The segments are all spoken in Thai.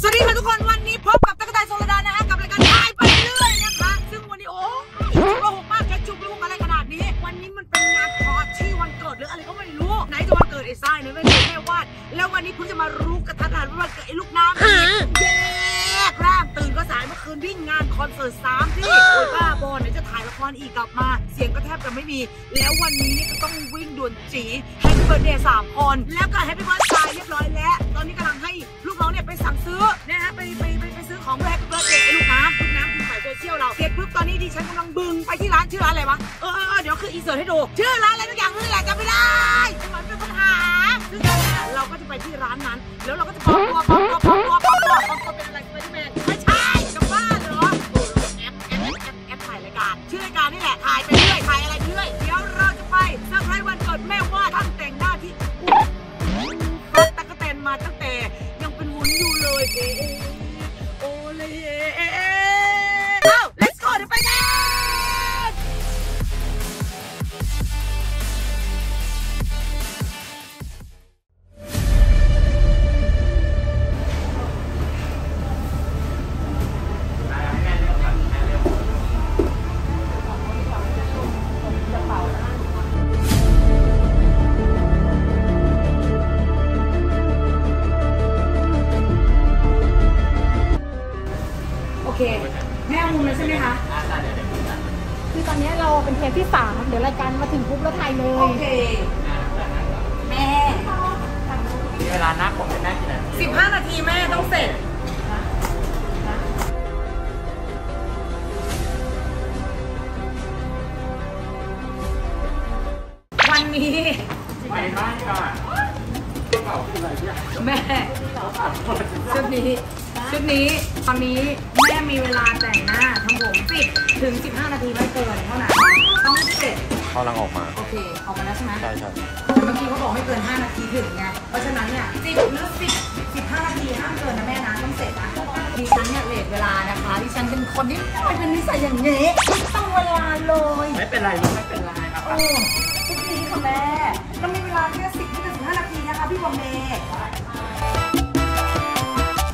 สวัสดีค่ะทุกคน ฉันกำลังบึงไปที่ร้านชื่อร้านอะไรวะ เออเออเดี๋ยวคืออีเสิร์ตให้ดู ชื่อร้านอะไรทุกอย่างนี่แหละจำไม่ได้มันเป็นปัญหาซึ่งเราก็จะไปที่ร้านนั้น แล้วเราก็จะปลอมตัวปลอมตัว เราเป็นเทปที่สามเดี๋ยวรายการมาถึงปุ๊บแล้วถ่ายเลโอยเค แม่มีเวลานักผมจะนั่งกี่นาที15นาทีแม่ต้องเสร็จวันนี้ไปบ้านก่อนแม่ชุดนี้ ชุดนี้ตอนนี้แม่มีเวลาแต่งหน้าทำผมปิดถึง 15 นาทีไม่เกินเท่านั้นต้องเสร็จเขาลังออกมา โอเค ออกมาแล้วใช่ไหมใช่ใช่แต่เมื่อกี้เขาบอกไม่เกิน 5 นาทีถึงไง เพราะฉะนั้นเนี่ยสิบหรือสิบสิบห้านาทีห้ามเกินนะแม่นะต้องเสร็จนะดิฉันเนี่ยเลทเวลานะคะดิฉันเป็นคนที่ไม่เป็นนิสัยอย่างนี้ต้องเวลาเลยไม่เป็นไรลูกไม่เป็นไรครับโอ้ทุกทีค่ะแม่เรามีเวลาแค่สิบถึงสิบห้านาทีนะคะพี่บอมเมย์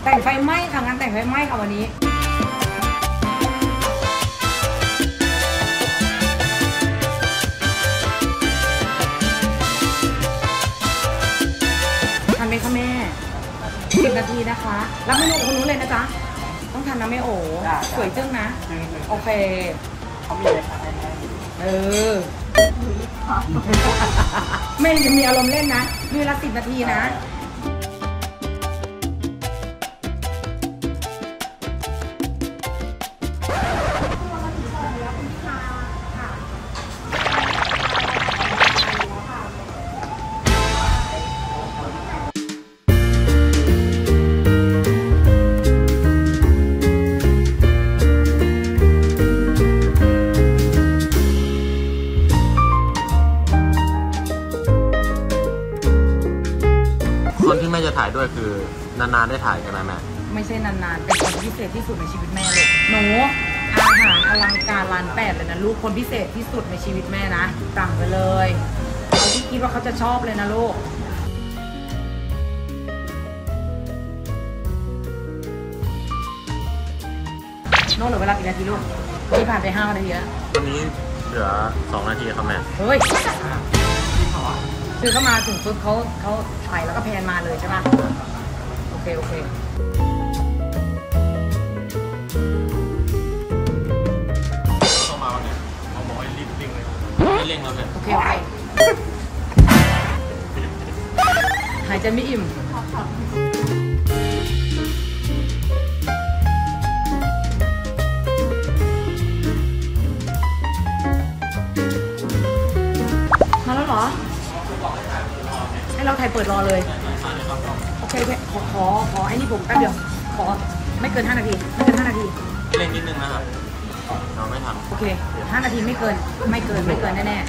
แต่งไฟไหม้ค่ะงานแต่งไฟไหม้ค่ะวันนี้ทันไหมคะแม่สิบนาทีนะคะ รับเมนูกับคนนู้นเลยนะจ๊ะ ต้องทันนะแม่โอสวยจึ้งนะ โอเคเขามีเลยครับเออไม่จะมีอารมณ์เล่นนะมีเวลาสิบนาทีนะ ถ่ายด้วยคือนานๆได้ถ่ายใช่ไหมแม่ไม่ใช่นานๆ เป็นคนพิเศษที่สุดในชีวิตแม่เลยหนูอาหารอลังการร้านแปดเลยนะลูกคนพิเศษที่สุดในชีวิตแม่นะสั่งไปเลยเอาที่คิดว่าเขาจะชอบเลยนะลูกโน่นเหลือเวลากี่นาทีลูกนี่ผ่านไปห้านาทีแล้วตอนนี้เหลือ2นาทีครับแม่เฮ้ย คือเข้ามาถึงปุ๊บเขาเขาถ่ายแล้วก็แพนมาเลยใช่ป่ะโอเค โอเคเข้ามาวันนี้เขาบอกให้รีบเร่งเลยไม่เร่งแล้วแม่โอเคโอเคหายใจไม่อิ่ม ให้เราถ่ายเปิดรอเลยโอเคโอเคขอขอขอไอ้นี่ผมแป๊บเดียวขอไม่เกิน 5 นาที ไม่เกิน 5 นาทีเร่งนิดนึงนะครับเราไม่ทันโอเค 5 นาทีไม่เกิน ไม่เกิน ไม่เกินแน่ๆ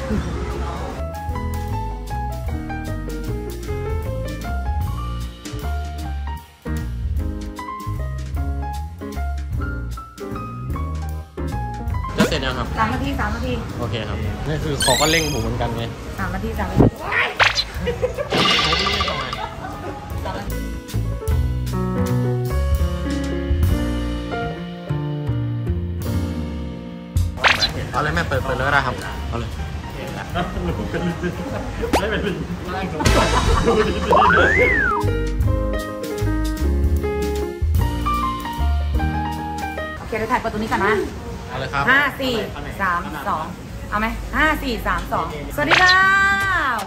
จะเสร็จยังครับ สามนาทีสามนาที โอเคครับ นี่คือเขาก็เร่งผมเหมือนกันไง สามนาทีสามนาที เอาเลยแม่เปิดเปิดแลยก็ได้ครับ เอาเลยโอเคเดี๋ยวถ่ายประตูนี้กันนะเอาเลยครับห้าสี่สามสอง เอาไหมห้าสี่สามสองสวัสดีค่ะ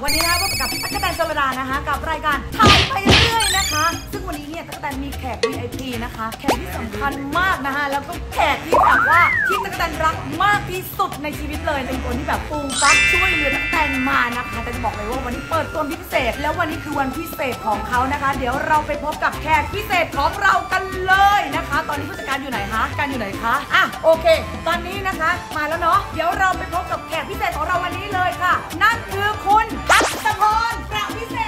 วันนี้นะพบกับตั๊กแตนจรดานะคะ กับรายการถ่ายไปเรื่อยนะคะ ซึ่งวันนี้เนี่ยตั๊กแตนมีแขก VIP นะคะ แขกที่สำคัญมากนะคะ แล้วก็แขกที่แบบว่าที่ตั๊กแตนรักมากที่สุดในชีวิตเลย เป็นคนที่แบบปูฟักช่วยเหลือตั๊กแตนมานะคะ แต่จะบอกเลยว่าวันนี้เปิดตัวพิเศษ แล้ววันนี้คือวันพิเศษของเขานะคะ เดี๋ยวเราไปพบกับแขกพิเศษของเรากันเลย นอยู่ไหนคะ อะโอเค ตอนนี้นะคะมาแล้วเนาะ เดี๋ยวเราไปพบกับแขกพิเศษของเราวันนี้เลยค่ะ นั่นคือคุณอัศพรประพิเศษ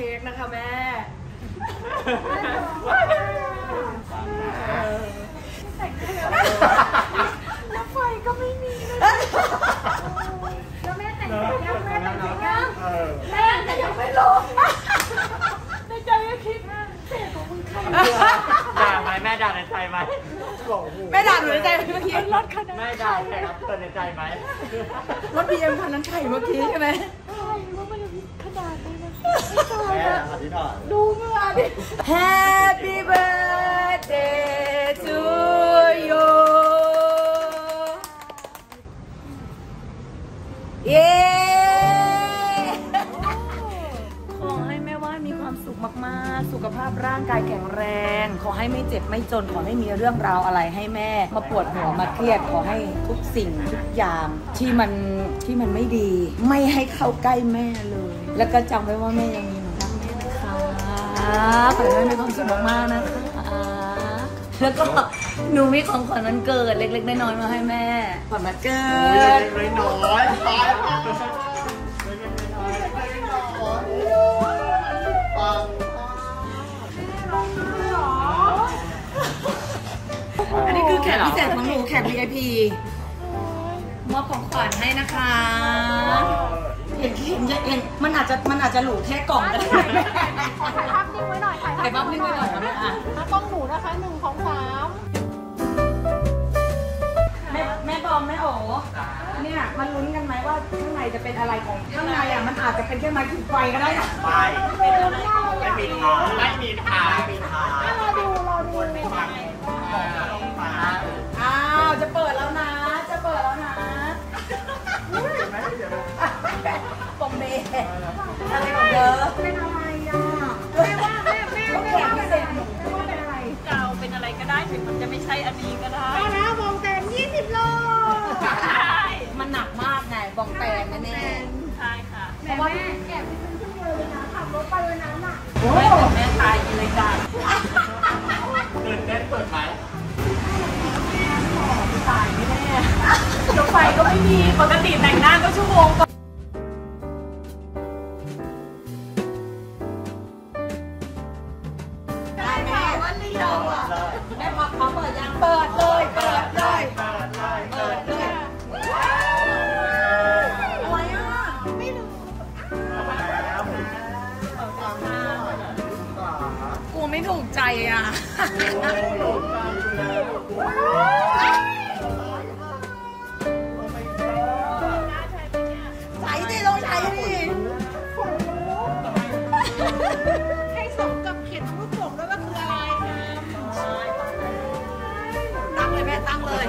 ค้กนะคะแม่แล้วไฟก็ไม่มีเลยแล้วแม่แต่งงานยังแม่แต่งงานยังแม่แต่ยังไม่รู้ในใจก็คิดเศษของมึงใครด่าไหมแม่ด่าในใจไหมแม่ด่าหนูในใจเมื่อกี้รถคันนั้นแม่ด่าแขกรับเชิญในใจไหมรถบีเอ็มคันนั้นไข่เมื่อกี้ใช่ไหม แม่อธิษฐานดูเมื่อดิ Happy birthday to you เย้ขอให้แม่ว่ามีความสุขมากๆ สุขภาพร่างกายแข็งแรง ขอให้ไม่เจ็บไม่จน ขอให้มีเรื่องราวอะไรให้แม่ มาปวดหัวมาเครียด ขอให้ทุกสิ่งทุกอย่างที่มันที่มันไม่ดี ไม่ให้เข้าใกล้แม่เลย แล้วก็จำไว้ว่าแม่ยังมีหนูรักแม่นะคะขอให้แม่มีความสุขมากๆนะคะแล้วก็หนูมีของขวัญวันเกิดเล็กๆน้อยๆมาให้แม่ขวัญวันเกิดไม่น้อยตายอันนี้คือแขกพิเศษของหนูแขก VIP มอบของขวัญให้นะคะ เห็นเห็นเห็นมันอาจจะมันอาจจะหรูแค่กล่องก็ได้ถ่ายภาพนิ่งไว้หน่อยถ่ายภาพนิ่งไว้หน่อยนะอะกล้องหนูนะคะหนึ่งของสามแม่แม่บอมแม่โอ๋เนี่ยมันลุ้นกันไหมว่าข้างในจะเป็นอะไรของข้างในอะมันอาจจะเป็นแค่ไม้ขีดไฟก็ได้นะไม่ไม่มีทางไม่มีทางไม่มีทางเรอดูเรอดูอ้าวจะเปิดแล้วนะ จะเปิดแล้วนะ ปมเบอะไรของเธอเป็นอะไรอะแม่ว่าแม่แม่แม่ว่าเป็นอะไรแม่ว่าเป็นอะไรก่าเป็นอะไรก็ได้ถึงมันจะไม่ใช่อันนี้ก็ได้เอานะวบองแตน20โลใช่มันหนักมากไงบองแตงแน่ใช่ค่ะแม่แม่แอบไปซื้อเครื่องมือเลยนะขับรถไปวันนั้นอะโอ้แม่ตายกินเลยกันตื่นเต้นเปิดไหมตายไม่แน่รถไฟก็ไม่มีปกติแต่งหน้าก็ชั่วโมงก่อน ใช้ดิลองใช้ดิให้สมกับเขียนรูปผมแล้วยว่าคืออะไรนะตั้งเลยแม่ตั้งเลย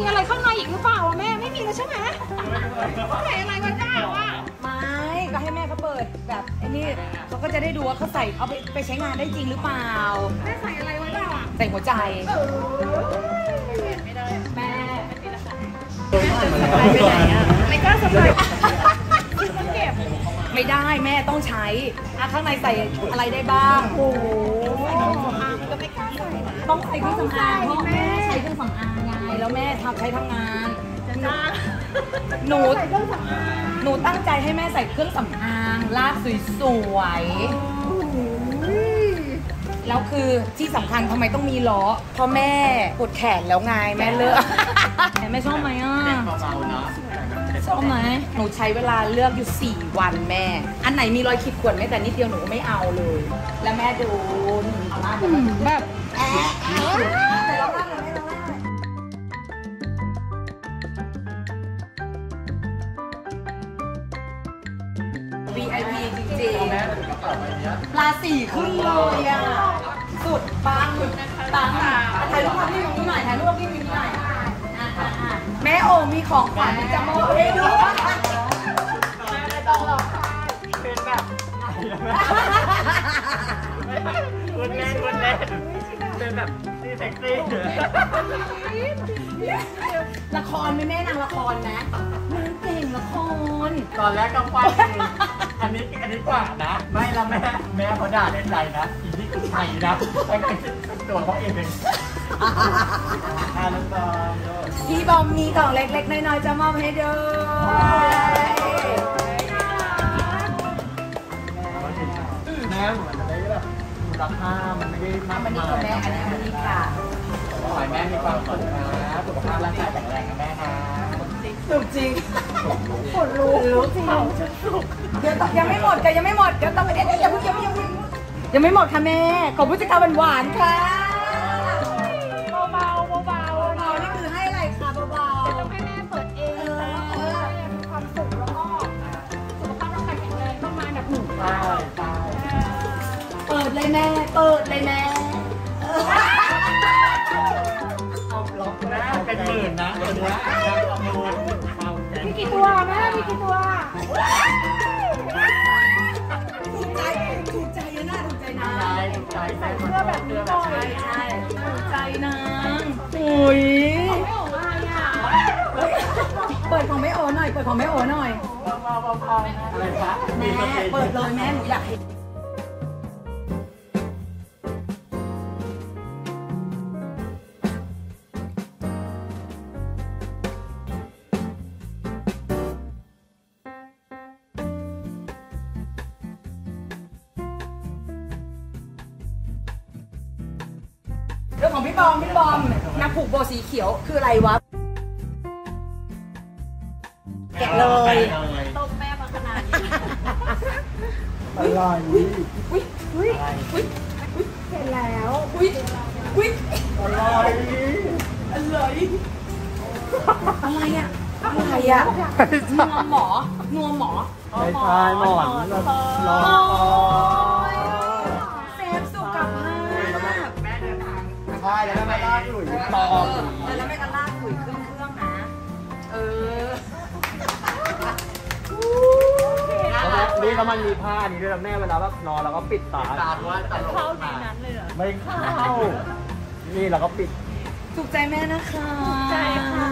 มีอะไรข้างในอีกหรือเปล่าอะแม่ไม่มีแล้วใช่ไหมใส่อะไรมาเจ้าอะไม่ก็ให้แม่เขาเปิดแบบไอ้นี่เขาก็จะได้ดูว่าเขาใส่เอาไปไปใช้งานได้จริงหรือเปล่าแม่ใส่อะไรไว้เปล่าอะใส่หัวใจแม่ไม่กล้าสะพายไม่ได้แม่ต้องใช้อะข้างในใส่อะไรได้บ้างโอ้โหก็ไม่กล้าใส่นะต้องใส่เครื่องสำอางเพราะแม่ใช้เครื่องสำอางไง แล้วแม่ทำใช้ทำงานหนู ใส่เครื่องสำอางหนูตั้งใจให้แม่ใส่เครื่องสำอางลากสวยๆแล้วคือที่สำคัญทำไมต้องมีล้อเพราะแม่ปวดแขนแล้วไงแม่เลิกแม่ชอบไหมอะ เบาๆนะชอบไหมหนูใช้เวลาเลือกอยู่ 4 วันแม่ อันไหนมีรอยขีดข่วนแม้แต่นิดเดียวหนูก็ไม่เอาเลย แล้วแม่ดูเอาหน้าเดี๋ยวมันแบบแอะ VIP จริงๆป๋าใบนี้ราศีขึ้นเลยอะ สุดปังปังอะถ่ายรูปกับพี่มิวหน่อยถ่ายรูปกับพี่มิวหน่อยอะแม่โอมีของขวัญจะมอบให้ด้วยเป็นแบบคุณเล่นคุณเล่นเป็นแบบซีเซ็กซี่ละครไหมแม่นางละครนะนางเก ละครตอนแรกก็ฟังอันนี้อันนี้กว่านะ ไม่ละแม่แม่เขาด่าในใจนะอีนี่คือไทยนะไอ้เป็นตัวเขาเองอ่าน้ำตาลพี่บอมมีกล่องเล็กๆ น้อยๆ จะมอบให้ด้วยแม่เหมือนจะได้แบบมูลค่ามันไม่ได้มากอันนี้มายของแม่อันนี้อันนี้ค่ะขอให้แม่มีความสุขนะสุขภาพร่างกายแข็งแรงนะแม่นะ สุดจริงขนลุกรู้จริงเดี๋ยวต่อยังไม่หมดค่ะยังไม่หมดเดี๋ยวต้องไปเอ๊ะอย่าเพิ่งยังไม่ยังไม่ยังไม่หมดค่ะแม่ ขอบผู้จัดการหวานๆค่ะเบาๆเบาๆเบาๆนี่คือให้อะไรคะเบาต้องให้แม่เปิดเองแต่ว่าเออมีความสุขแล้วก็สุขภาพร่างกายแข็งแรงต้องมาแบบหนูใช่ใช่ๆเปิดเลยแม่เปิดเลยแม่เอาล็อกแม่เป็นหมื่นนะตัวนี้เอาเงินเอาแกมีกี่ ตัวแม่มีกี่ตัวถูกใจถูกใจนะถูกใจนะใจใจใส่เสื้อแบบนี้บ่อยใช่ถูกใจนะอุ้ยไม่ออกอะไรอะเปิดของไม่โอหน่อย เปิดของไม่โอหน่อยอะไรคะแม่เปิดเลยแม่หนูอยากเห็น ของพี่บอมพี่บอมนักผูกโบสีเขียวคืออะไรวะ แกะเลยต้มแม่มาขนาดนี้อะไรอุ้ยอุ้ยอุ้ยเสร็จแล้วอุ้ยอุ้ยอะไรอะไรอะไรอะอะไรอะนัวหมอนัวหมอไม่ใช่หมอนรอโใช่แล้วไม่ได้หลุยเอตอมแล้วไม่กันลากถุยขึ้นเครื่องนะ เออนี่แล้วมันมีผ้านี้ด้วยนะแม่เวลาแบบนอนเราก็ปิดตาตาว่าตลกเข้าในนั้นเลยเหรอไม่เข้า นี่เราก็ปิดถูกใจแม่นะคะถูกใจค่ะ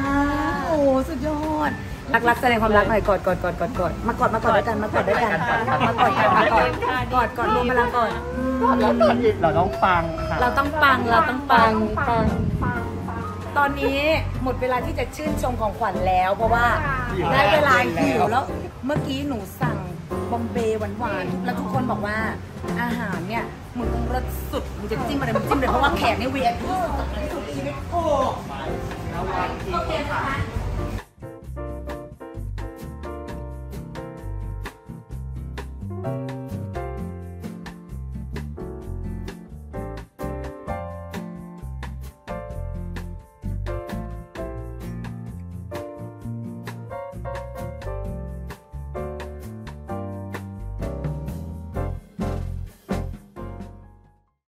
โอ้โหสุดยอดรักรักแสดงความรักหน่อยกอดกอดกอดกอดกอดมากอดมากอดด้วยกันมากอดด้วยกันมากอดกันมากอดกอดกอดรวมพลังกอด แล้วตอนนี้เราต้องฟังค่ะ เราต้องปังเราต้องปังปังปังปังตอนนี้หมดเวลาที่จะชื่นชมของขวัญแล้ว เพราะว่าได้เวลาหิวแล้วเมื่อกี้หนูสั่งบอมเบย์หวานๆแล้วทุกคนบอกว่าอาหารเนี่ยมึงต้องรสสุดมึงจะจิ้มอะไรมึงจิ้มเลยเพราะว่าแขกนี่ VIP สุดในสุดชีวิตโอ้โอเคนะคะ